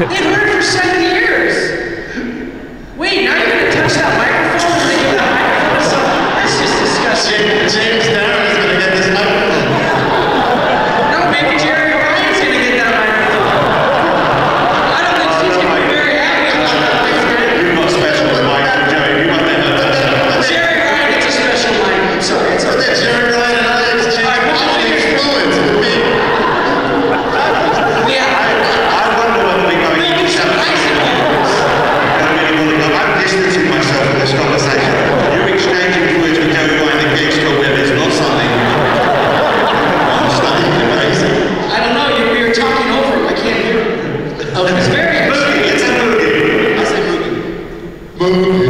James, James, Okay. It's very. Movie. It's a movie. I say movie. Movie.